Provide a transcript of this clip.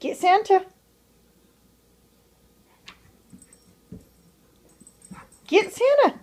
Get Santa. Get Santa.